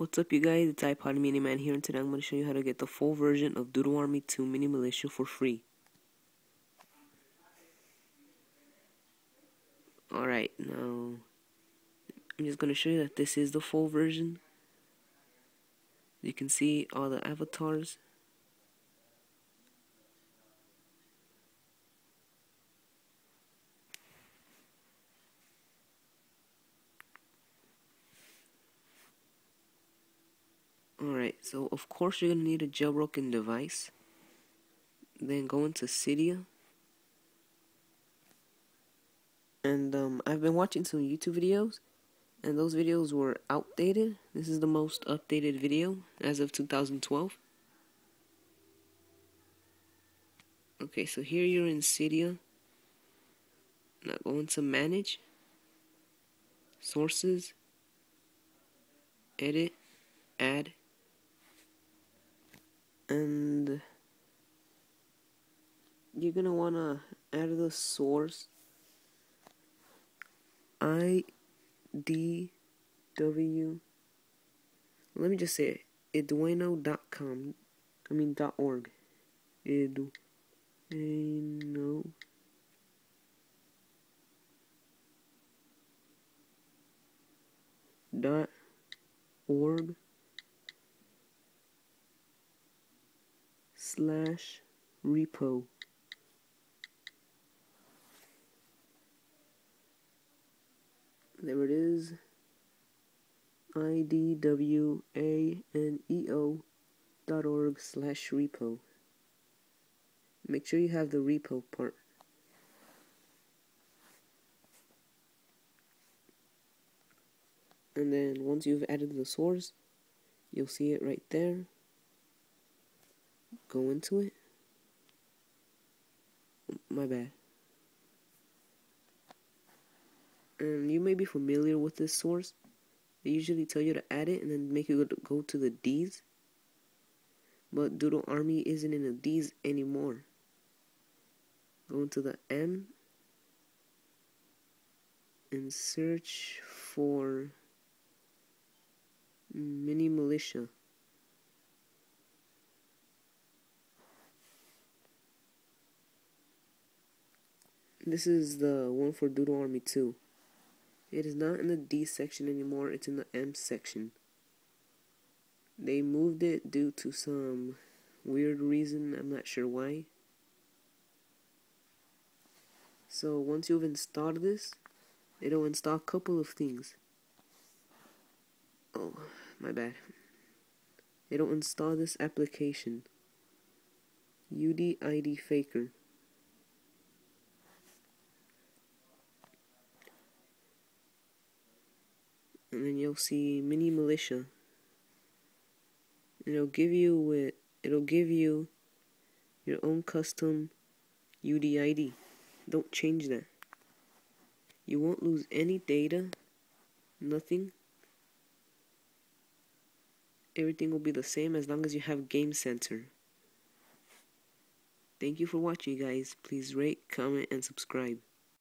What's up you guys, it's iPod Mania Man here and today I'm going to show you how to get the full version of Doodle Army 2 Mini Militia for free. Alright, now I'm just going to show you that this is the full version. You can see all the avatars. Alright, so of course you're to need a jailbroken device. Then go into Cydia. And um, I've been watching some YouTube videos, and those videos were outdated. This is the most updated video as of 2012. Okay, so here you're in Cydia. Now go into Manage, Sources, Edit, Add, and you're gonna wanna add the source I D W. Let me just say it. Idwaneo.com I mean dot org. Idwaneo. Dot org slash repo. There it is. I D W A N E O dot org slash repo. Make sure you have the repo part. And then once you've added the source, you'll see it right there go into it. My bad. And you may be familiar with this source. They usually tell you to add it and then make you go to the D's. But Doodle Army isn't in the D's anymore. Go into the M and search for Mini Militia. This is the one for Doodle Army 2. It is not in the D section anymore, it's in the M section. They moved it due to some weird reason, I'm not sure why. So once you've installed this, it'll install a couple of things. Oh, my bad. It'll install this application. UDID Faker. And then you'll see mini militia. It'll give you with it'll give you your own custom UDID don't change that. You won't lose any data nothing. Everything will be the same as long as you have game center. Thank you for watching guys. Please rate comment and subscribe